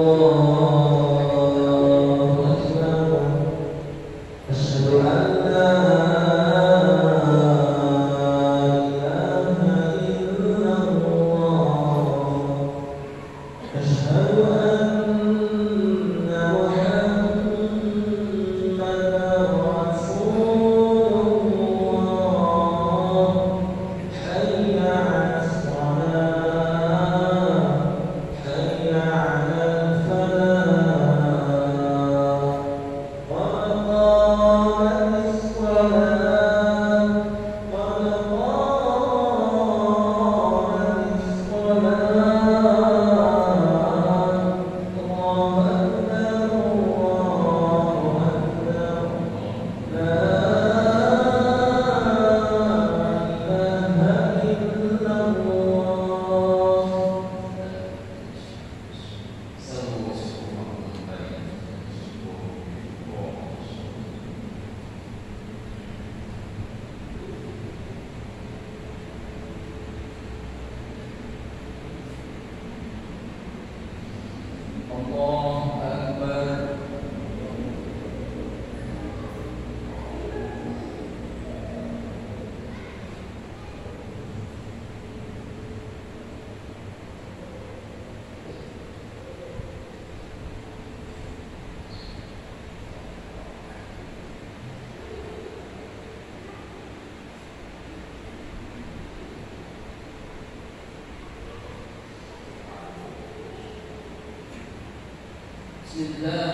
como بسم الله.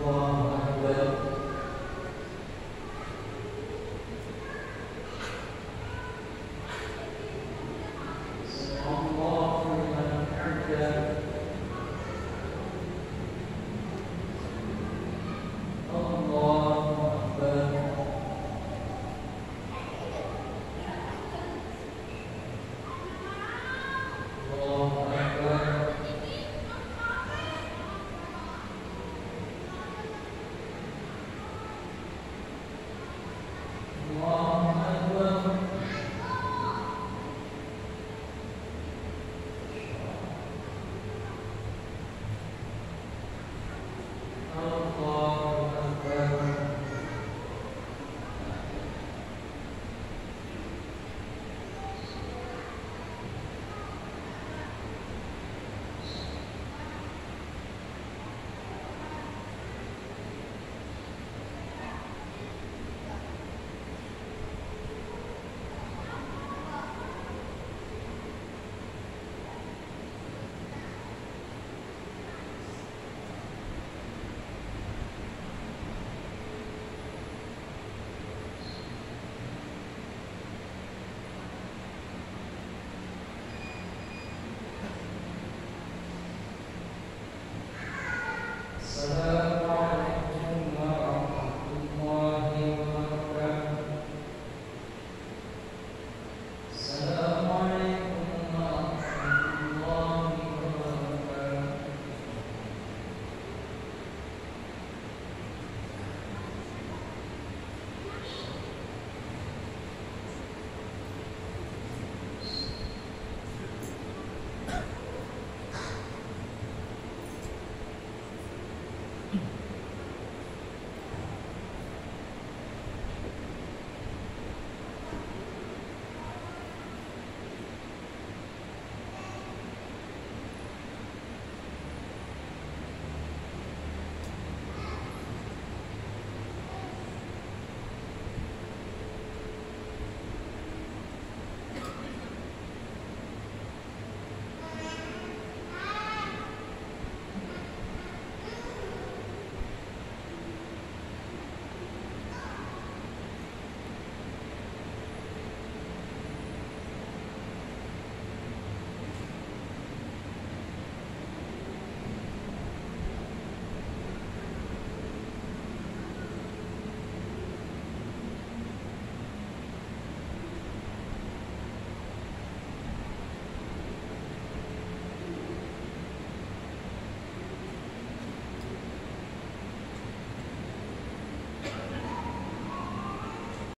for Allah.